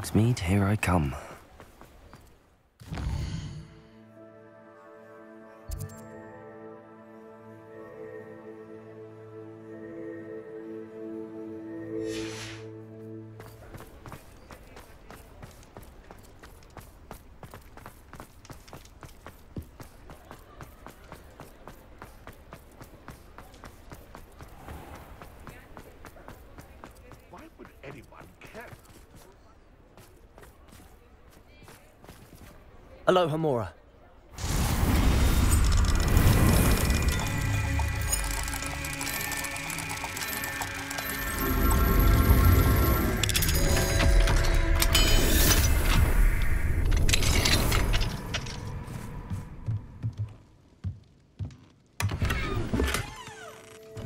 Hogsmeade, here I come. Alohomora.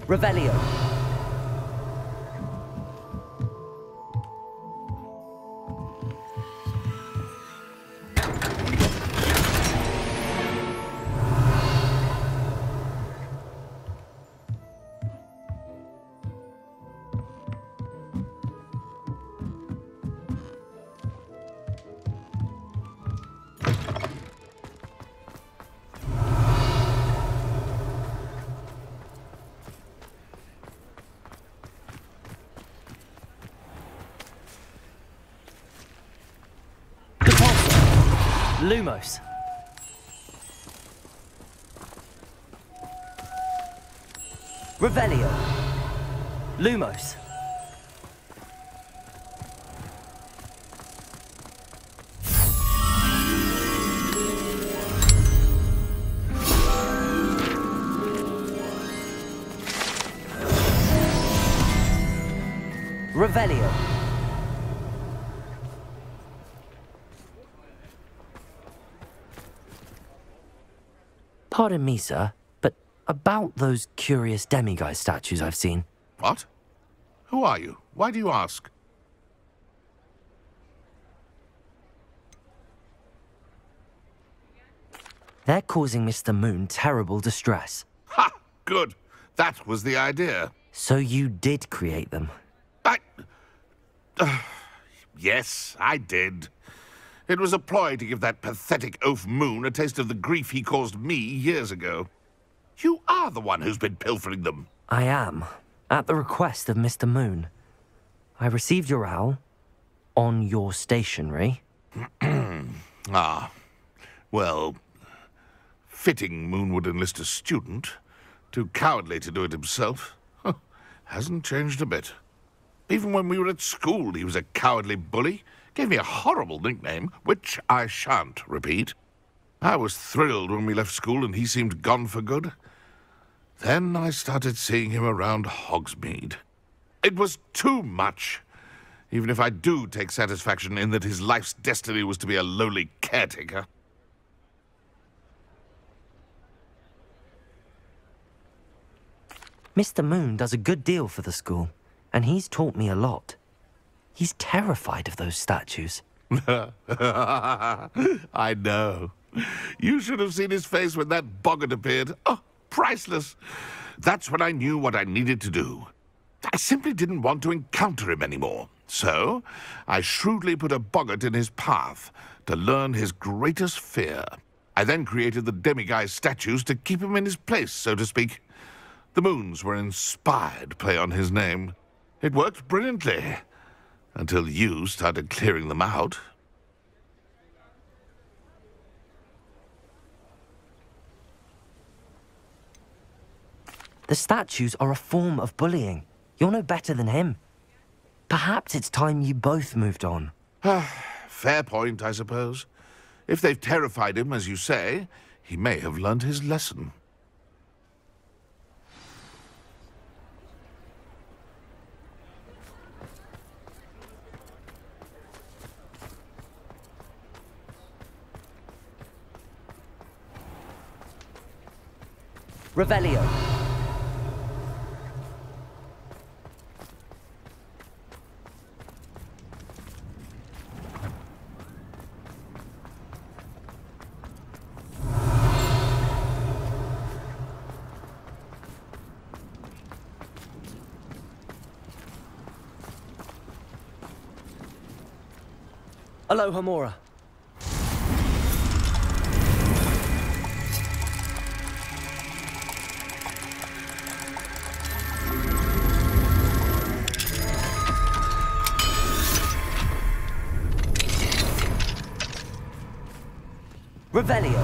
Revelio. Lumos. Revelio. Lumos. Pardon me, sir, but about those curious demiguise statues I've seen. What? Who are you? Why do you ask? They're causing Mr. Moon terrible distress. Ha! Good. That was the idea. So you did create them. I. Uh, yes, I did. It was a ploy to give that pathetic oaf Moon a taste of the grief he caused me years ago. You are the one who's been pilfering them. I am, at the request of Mr. Moon. I received your owl on your stationery. Ah. Well, fitting Moon would enlist a student. Too cowardly to do it himself. Hasn't changed a bit. Even when we were at school, he was a cowardly bully. Gave me a horrible nickname, which I shan't repeat. I was thrilled when we left school and he seemed gone for good. Then I started seeing him around Hogsmeade. It was too much. Even if I do take satisfaction in that his life's destiny was to be a lowly caretaker. Mr. Moon does a good deal for the school, and he's taught me a lot. He's terrified of those statues. I know. You should have seen his face when that boggart appeared. Oh, priceless. That's when I knew what I needed to do. I simply didn't want to encounter him anymore. So, I shrewdly put a boggart in his path to learn his greatest fear. I then created the demiguise statues to keep him in his place, so to speak. The moons were inspired play on his name. It worked brilliantly. Until you started clearing them out. The statues are a form of bullying. You're no better than him. Perhaps it's time you both moved on. Ah, fair point, I suppose. If they've terrified him, as you say, he may have learned his lesson. Revelio. Alohomora. Revelio.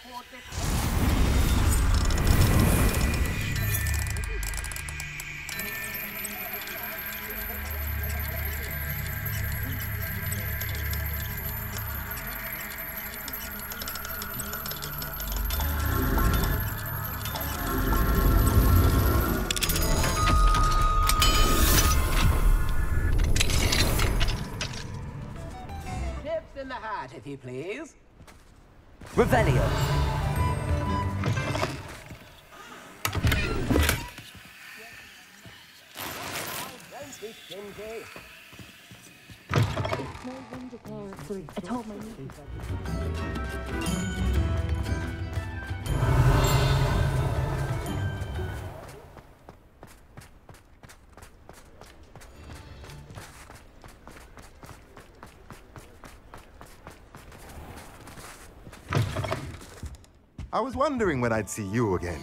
I was wondering when I'd see you again.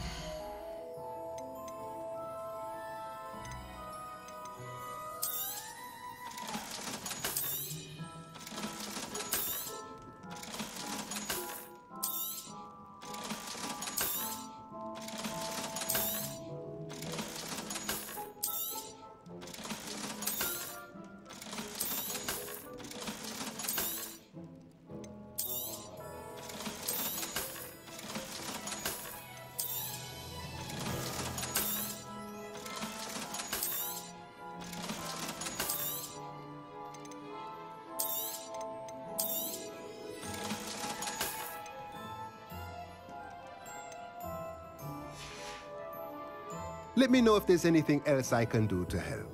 Let me know if there's anything else I can do to help.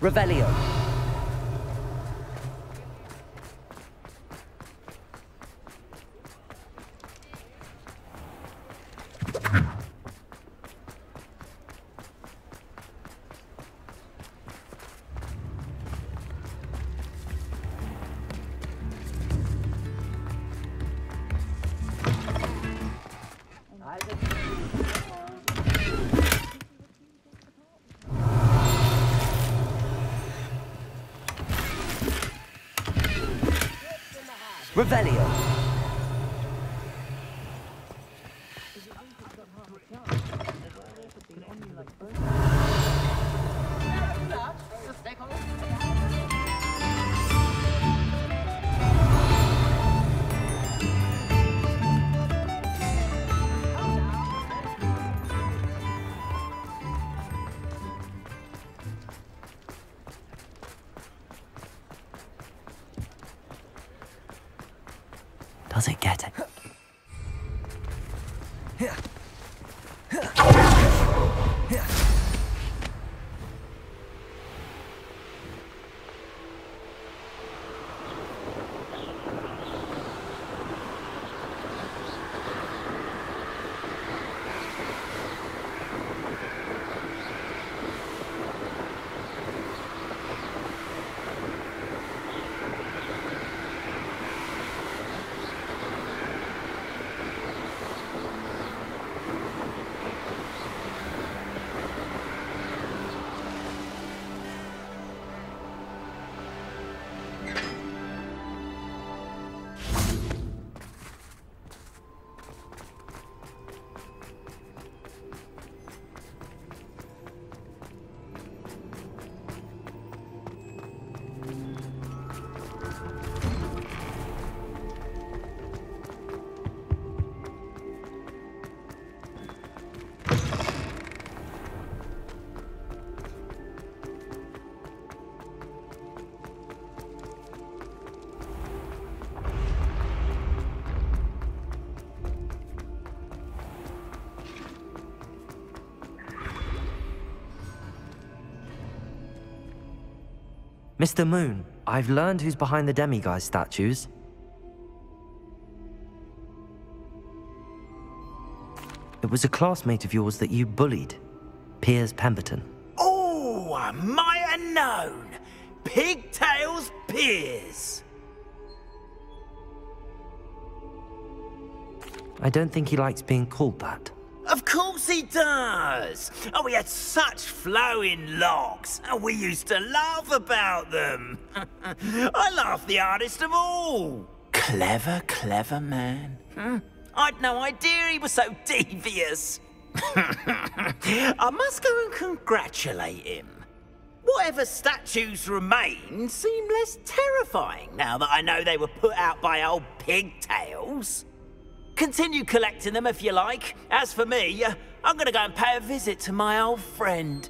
Revelio. Revelio. Mr. Moon, I've learned who's behind the demiguise statues. It was a classmate of yours that you bullied, Piers Pemberton. Oh, I might have known. Pigtails Piers. I don't think he likes being called that. Of course he does. Oh, he had such flowing locks. and we used to laugh about them. I laughed the hardest of all. Clever, clever man. Hmm. I'd no idea he was so devious. I must go and congratulate him. Whatever statues remain seem less terrifying now that I know they were put out by old pigtails. Continue collecting them if you like. As for me, I'm gonna go and pay a visit to my old friend.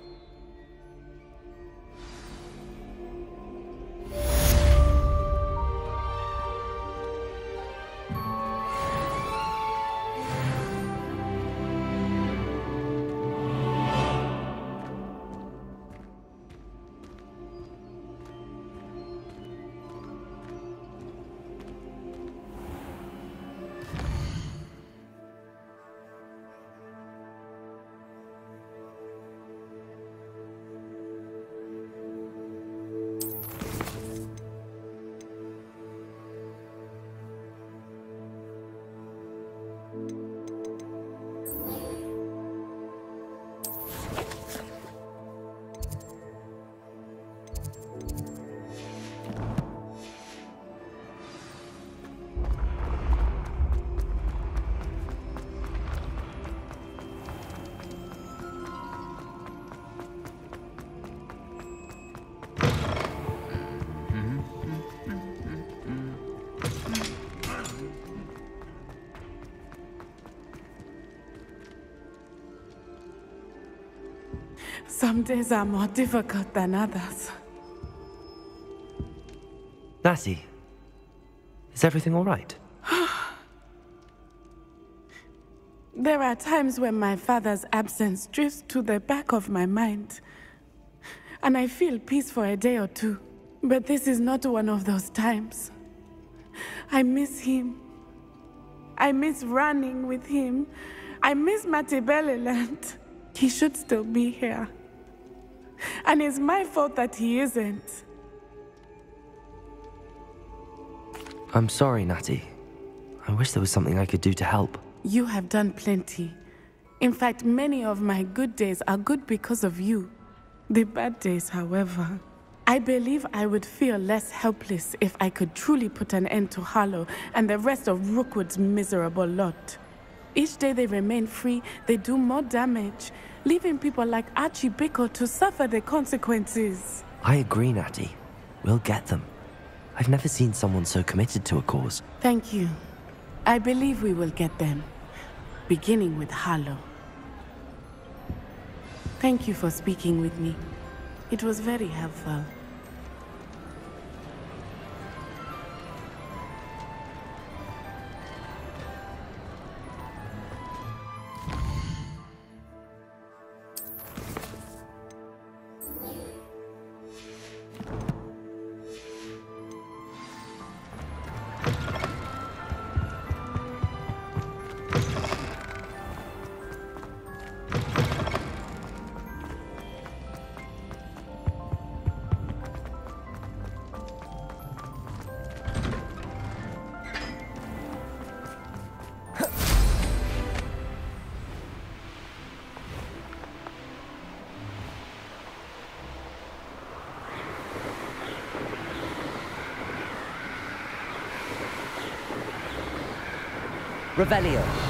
Days are more difficult than others. Natty, is everything all right? There are times when my father's absence drifts to the back of my mind. And I feel peace for a day or two. But this is not one of those times. I miss him. I miss running with him. I miss Matabeleland. He should still be here. And it's my fault that he isn't. I'm sorry, Natty. I wish there was something I could do to help. You have done plenty. In fact, many of my good days are good because of you. The bad days, however. I believe I would feel less helpless if I could truly put an end to Harlow and the rest of Rookwood's miserable lot. Each day they remain free, they do more damage, leaving people like Archie Bickle to suffer the consequences. I agree, Natty. We'll get them. I've never seen someone so committed to a cause. Thank you. I believe we will get them, beginning with Harlow. Thank you for speaking with me. It was very helpful. Revelio.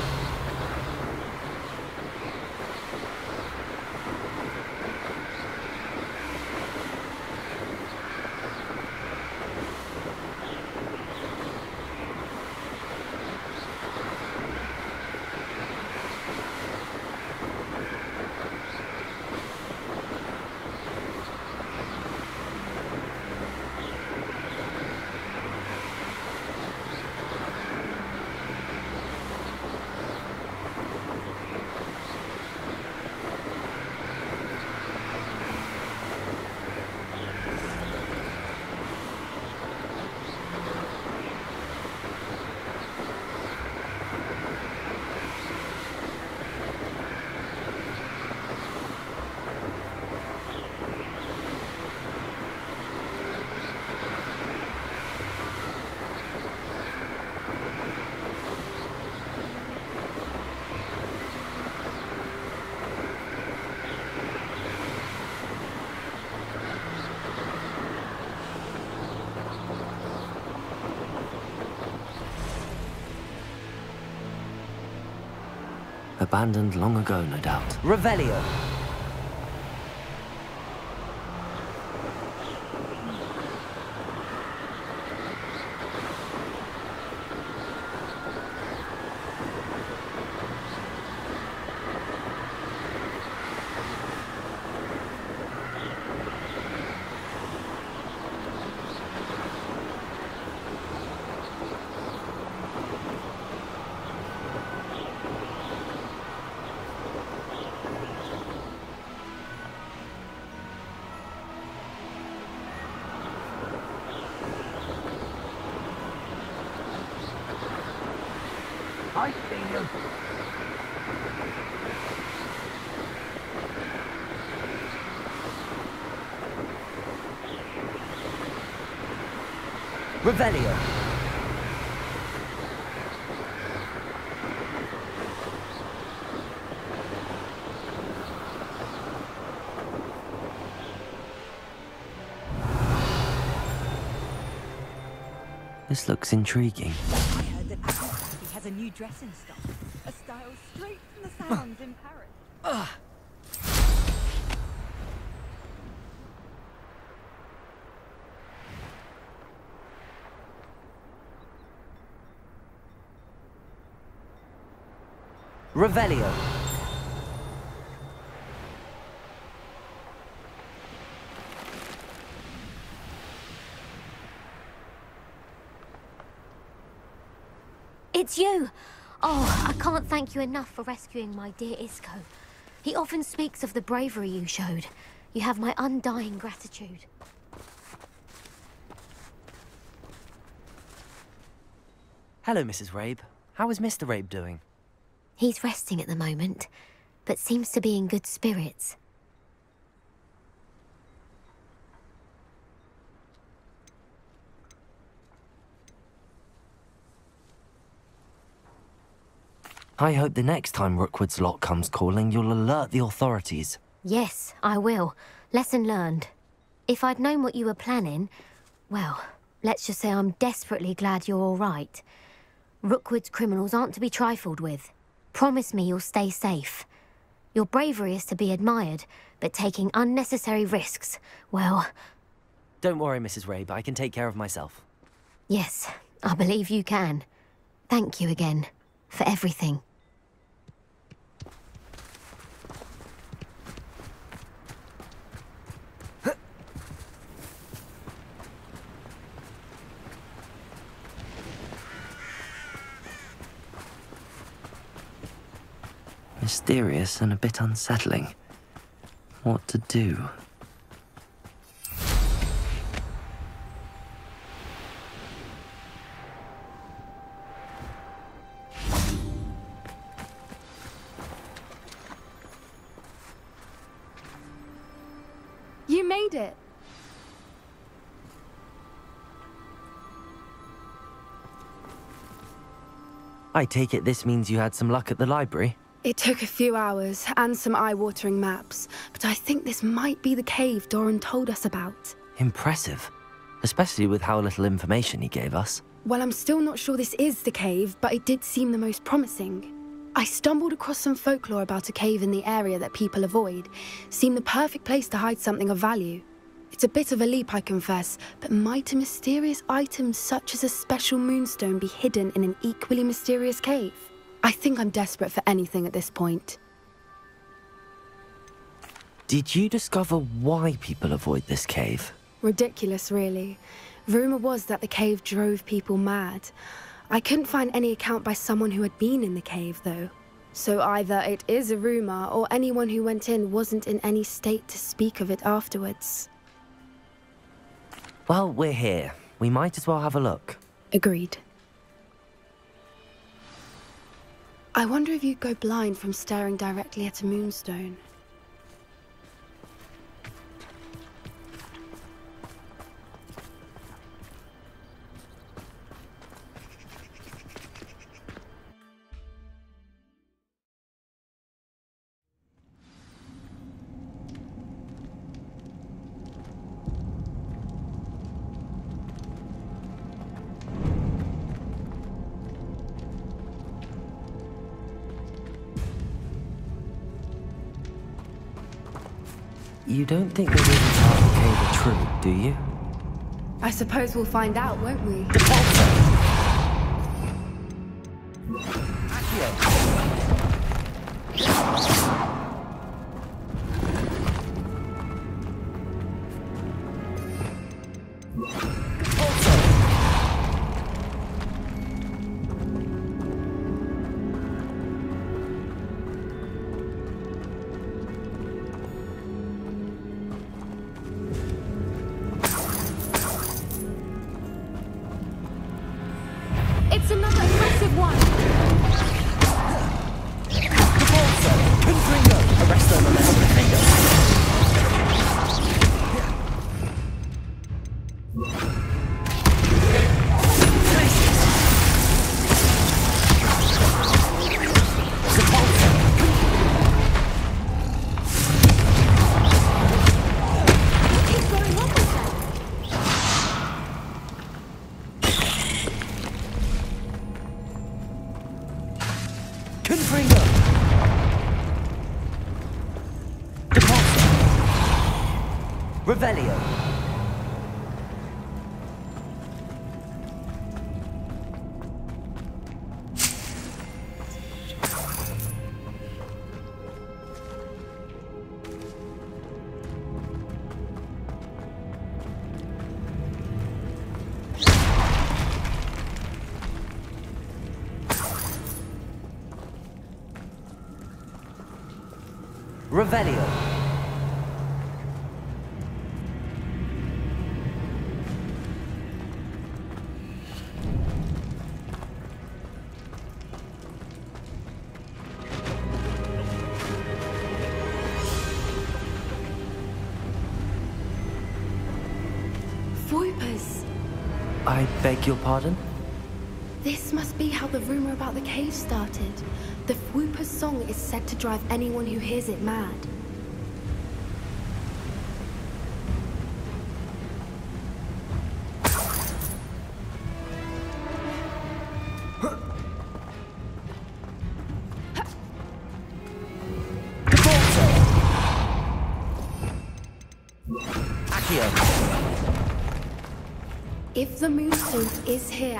Abandoned long ago, no doubt. Revelio! I see you. Revelio! This looks intriguing. I heard that Abercrombie has a new. A style straight from the in Paris. Revelio! It's you! Oh, I can't thank you enough for rescuing my dear Isco. He often speaks of the bravery you showed. You have my undying gratitude. Hello, Mrs. Rabe. How is Mr. Rabe doing? He's resting at the moment, but seems to be in good spirits. I hope the next time Rookwood's lot comes calling, you'll alert the authorities. Yes, I will. Lesson learned. If I'd known what you were planning, well, let's just say I'm desperately glad you're all right. Rookwood's criminals aren't to be trifled with. Promise me you'll stay safe. Your bravery is to be admired, but taking unnecessary risks, well, Don't worry, Mrs. Rabe. But I can take care of myself. yes, I believe you can. Thank you again for everything. Mysterious and a bit unsettling. What to do? You made it. I take it this means you had some luck at the library? It took a few hours and some eye-watering maps, but I think this might be the cave Doran told us about. Impressive. Especially with how little information he gave us. Well, I'm still not sure this is the cave, but it did seem the most promising. I stumbled across some folklore about a cave in the area that people avoid. Seemed the perfect place to hide something of value. It's a bit of a leap, I confess, but might a mysterious item such as a special moonstone be hidden in an equally mysterious cave? I think I'm desperate for anything at this point. Did you discover why people avoid this cave? Ridiculous, really. Rumour was that the cave drove people mad. I couldn't find any account by someone who had been in the cave, though. So either it is a rumour, or anyone who went in wasn't in any state to speak of it afterwards. Well, we're here. We might as well have a look. Agreed. I wonder if you'd go blind from staring directly at a moonstone. You don't think the rumors about the truth, do you? I suppose we'll find out, won't we? I beg your pardon? This must be how the rumor about the cave started. The Fwooper's song is said to drive anyone who hears it mad.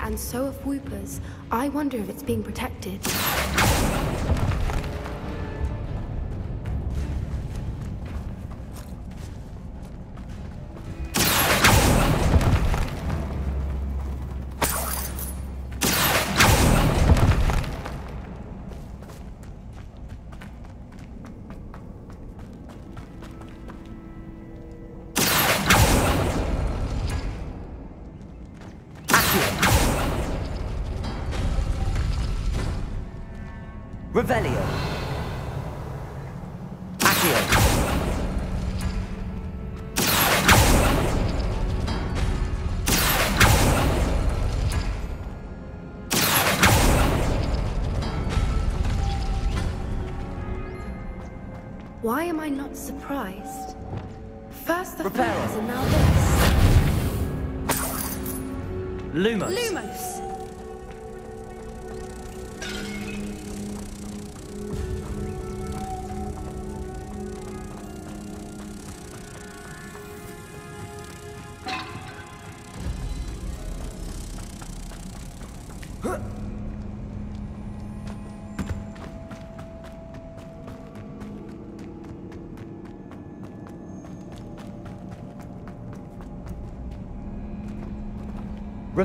And so are Fwoopers, I wonder if it's being protected. Surprised? First the Reparo. Fwoopers and now this. Lumos! Lumos!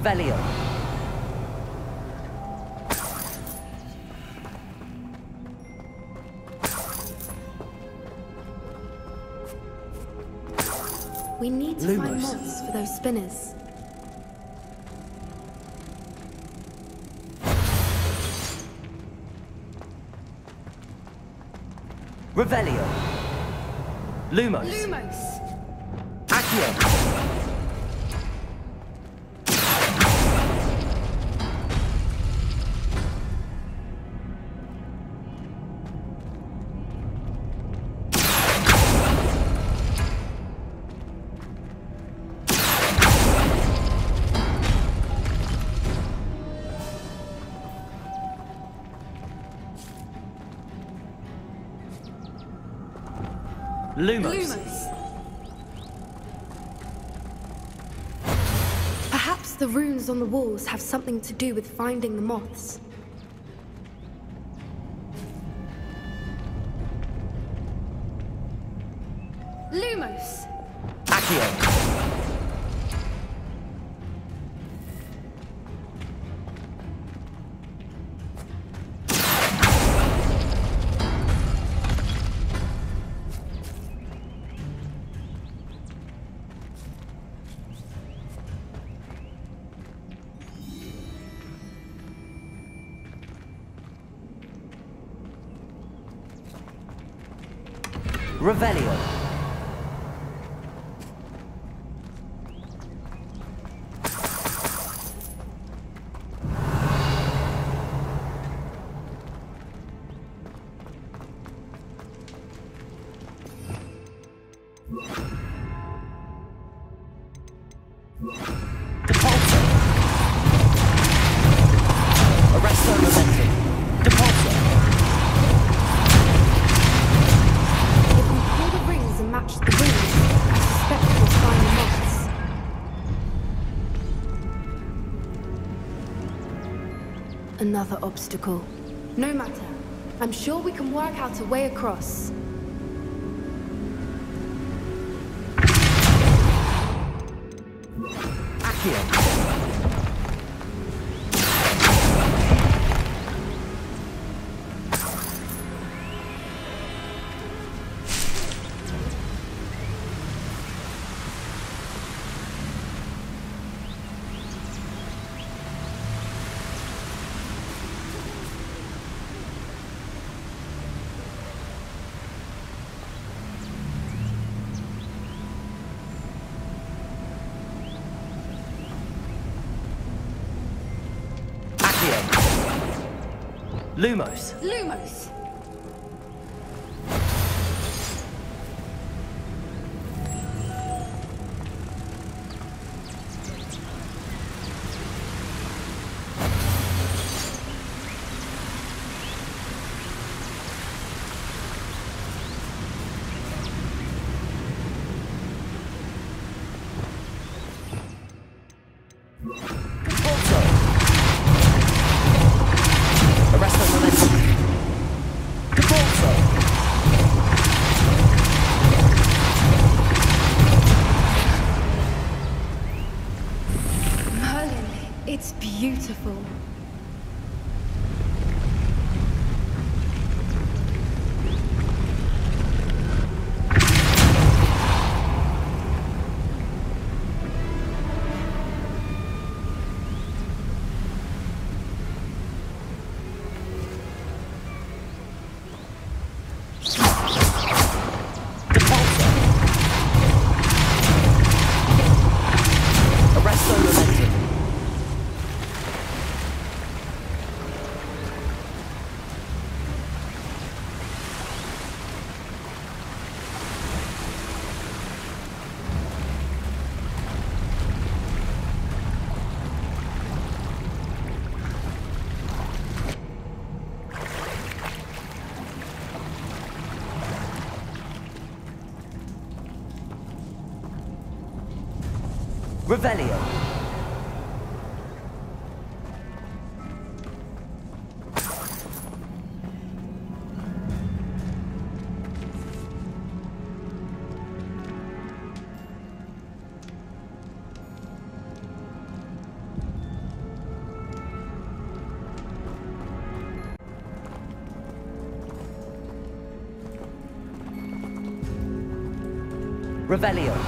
Revelio! We need to find Lumos. moths for those spinners. Revelio! Lumos! Lumos! The runes on the walls have something to do with finding the moths. Another obstacle. No matter. I'm sure we can work out a way across. Accio. Lumos. Lumos! Revelio. Revelio.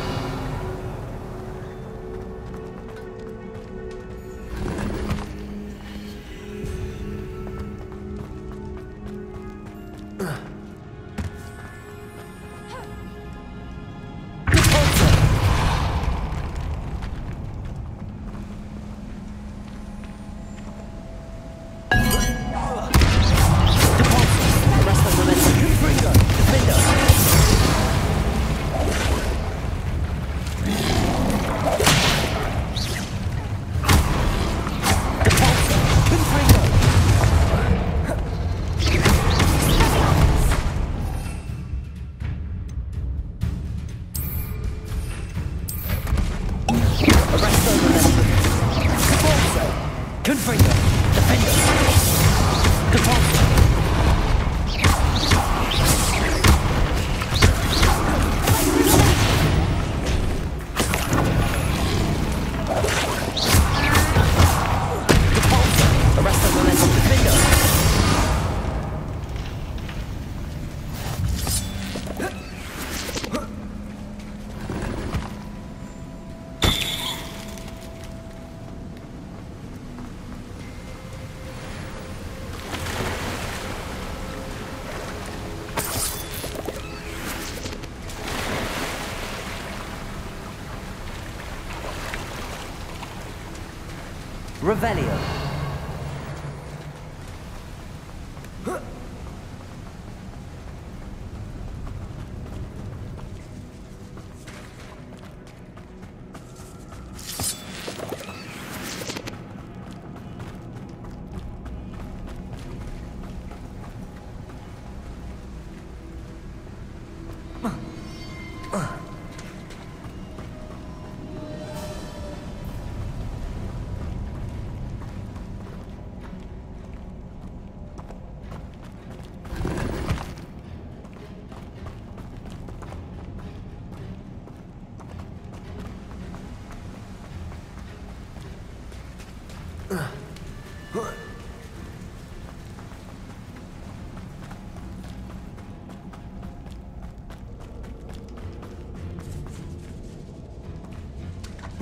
Revelio.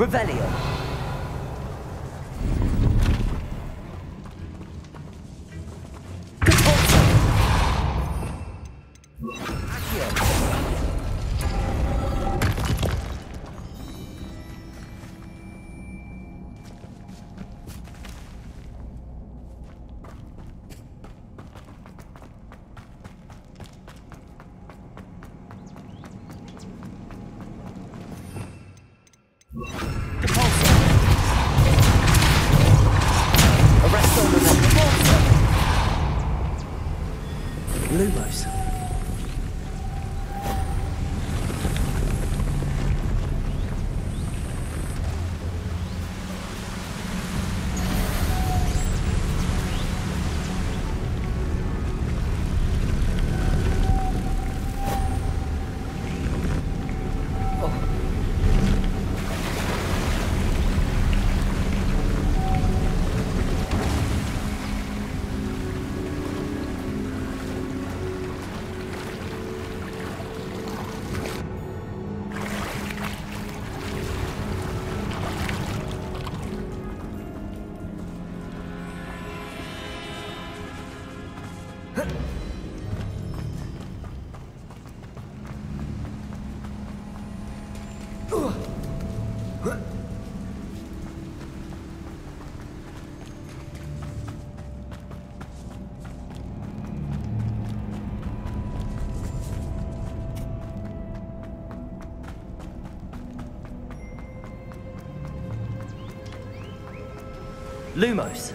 Revelio. Lumos.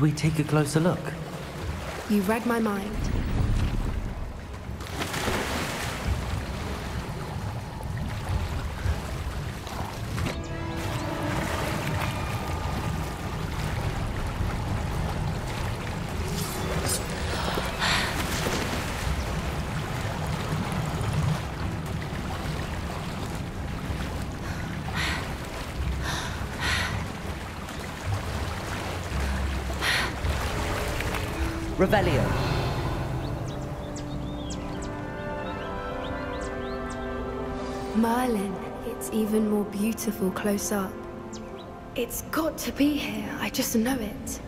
Shall we take a closer look? You read my mind. Beautiful close up. It's got to be here, I just know it.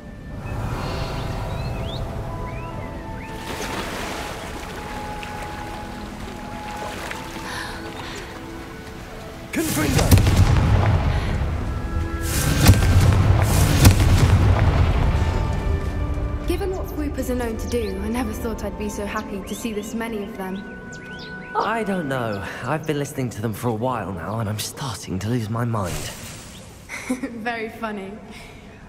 Confringo! Given what Fwoopers are known to do, I never thought I'd be so happy to see this many of them. I don't know. I've been listening to them for a while now, and I'm starting to lose my mind. Very funny.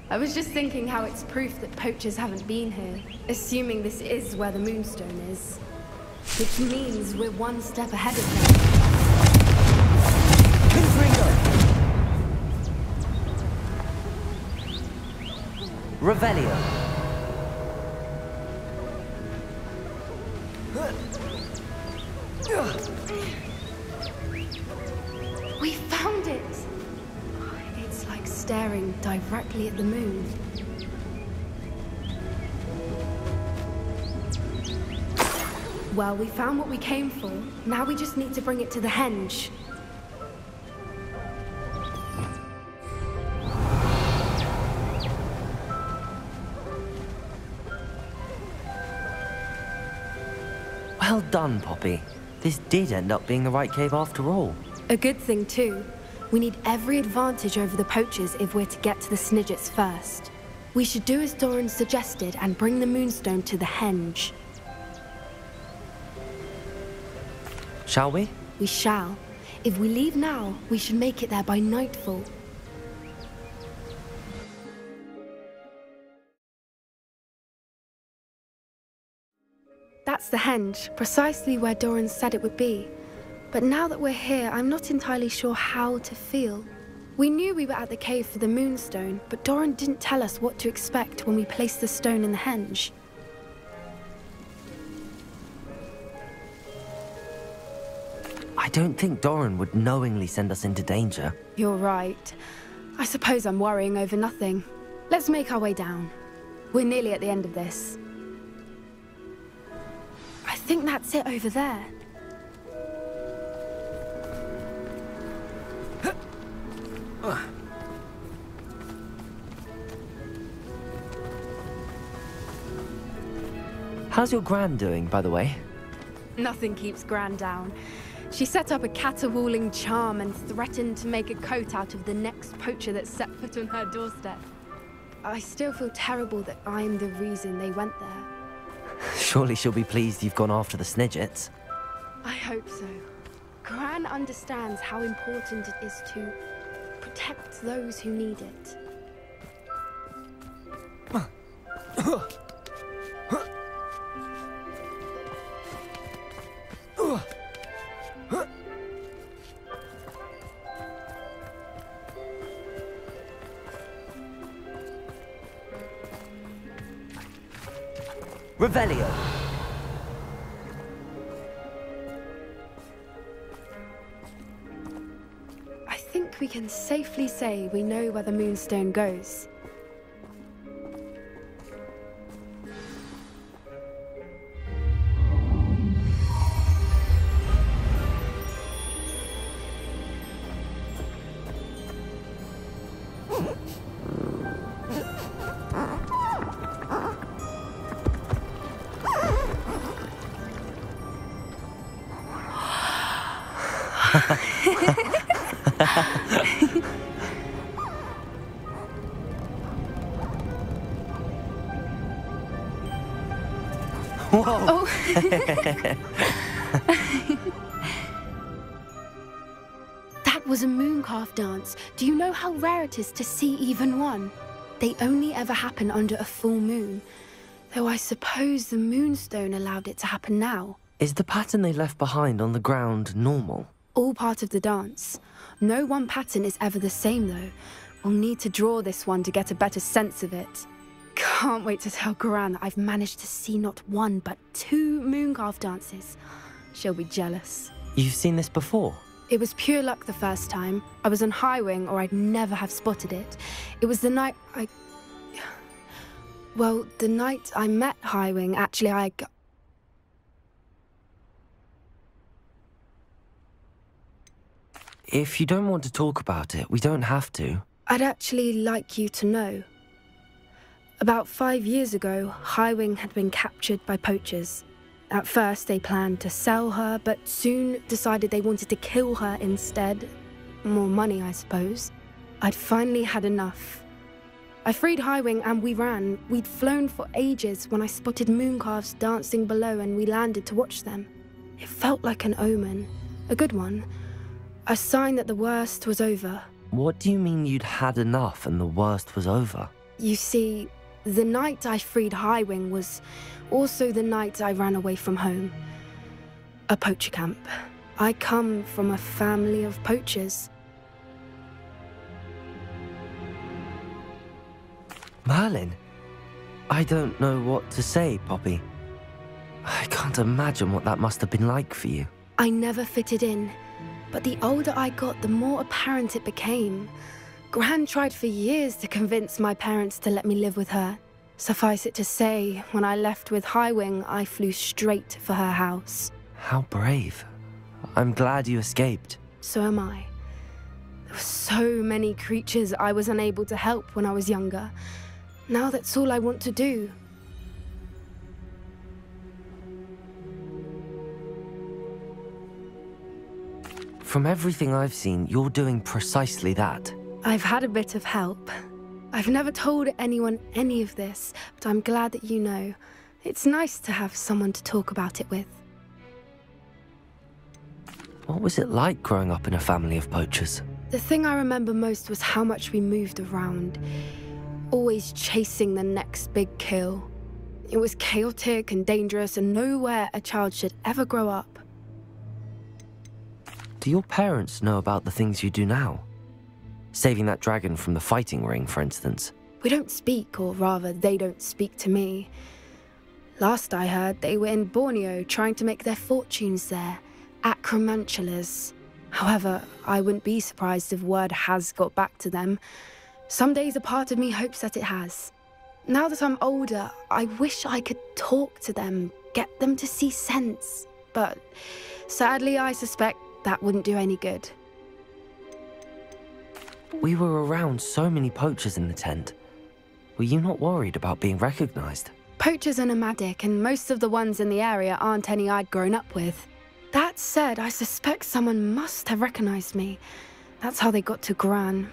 I was just thinking how it's proof that poachers haven't been here, assuming this is where the Moonstone is. Which means we're one step ahead of them. Revelio. Directly at the moon. Well, we found what we came for. Now we just need to bring it to the henge. Well done, Poppy. This did end up being the right cave after all. A good thing, too. We need every advantage over the poachers if we're to get to the Snidgets first. We should do as Doran suggested and bring the Moonstone to the henge. Shall we? We shall. If we leave now, we should make it there by nightfall. That's the henge, precisely where Doran said it would be. But now that we're here, I'm not entirely sure how to feel. We knew we were at the cave for the Moonstone, but Doran didn't tell us what to expect when we placed the stone in the henge. I don't think Doran would knowingly send us into danger. You're right. I suppose I'm worrying over nothing. Let's make our way down. We're nearly at the end of this. I think that's it over there. How's your gran doing, by the way? Nothing keeps Gran down. She set up a caterwauling charm and threatened to make a coat out of the next poacher that set foot on her doorstep. I still feel terrible that I'm the reason they went there. Surely she'll be pleased you've gone after the Snidgets. I hope so. Gran understands how important it is to protect those who need it. Revelio. Can safely say we know where the Moonstone goes. It is to see even one? They only ever happen under a full moon. Though I suppose the moonstone allowed it to happen now. Is the pattern they left behind on the ground normal? All part of the dance. No one pattern is ever the same, though. We'll need to draw this one to get a better sense of it. Can't wait to tell Gran that I've managed to see not one, but two mooncalf dances. She'll be jealous. You've seen this before? It was pure luck the first time. I was on Highwing, or I'd never have spotted it. It was the night I. Well, the night I met Highwing, actually, I... If you don't want to talk about it, we don't have to. I'd actually like you to know. About five years ago, Highwing had been captured by poachers. At first, they planned to sell her, but soon decided they wanted to kill her instead. More money, I suppose. I'd finally had enough. I freed Highwing and we ran. We'd flown for ages when I spotted mooncalves dancing below and we landed to watch them. It felt like an omen, a good one, a sign that the worst was over. What do you mean you'd had enough and the worst was over? You see, the night I freed Highwing was also the night I ran away from home. A poacher camp. I come from a family of poachers. Merlin? I don't know what to say, Poppy. I can't imagine what that must have been like for you. I never fitted in, but the older I got, the more apparent it became. Gran tried for years to convince my parents to let me live with her. Suffice it to say, when I left with Highwing, I flew straight for her house. How brave. I'm glad you escaped. So am I. There were so many creatures I was unable to help when I was younger. Now that's all I want to do. From everything I've seen, you're doing precisely that. I've had a bit of help. I've never told anyone any of this, but I'm glad that you know. It's nice to have someone to talk about it with. What was it like growing up in a family of poachers? The thing I remember most was how much we moved around, always chasing the next big kill. It was chaotic and dangerous, and nowhere a child should ever grow up. Do your parents know about the things you do now? Saving that dragon from the fighting ring, for instance. We don't speak, or rather, they don't speak to me. Last I heard, they were in Borneo trying to make their fortunes there, acromantulas. However, I wouldn't be surprised if word has got back to them. Some days a part of me hopes that it has. Now that I'm older, I wish I could talk to them, get them to see sense. But sadly, I suspect that wouldn't do any good. We were around so many poachers in the tent. Were you not worried about being recognized? Poachers are nomadic, and most of the ones in the area aren't any I'd grown up with. That said, I suspect someone must have recognized me. That's how they got to Gran.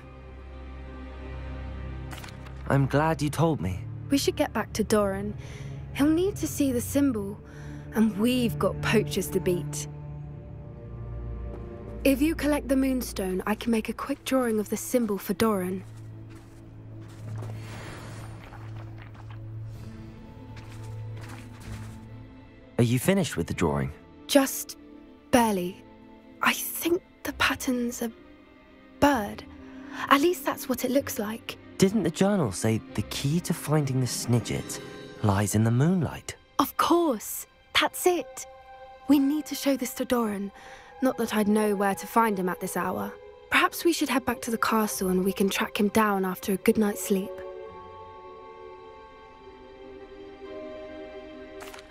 I'm glad you told me. We should get back to Doran. He'll need to see the symbol, and we've got poachers to beat. If you collect the moonstone, I can make a quick drawing of the symbol for Doran. Are you finished with the drawing? Just barely. I think the pattern's a bird. At least that's what it looks like. Didn't the journal say the key to finding the Snidget lies in the moonlight? Of course. That's it. We need to show this to Doran. Not that I'd know where to find him at this hour. Perhaps we should head back to the castle and we can track him down after a good night's sleep.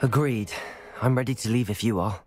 Agreed. I'm ready to leave if you are.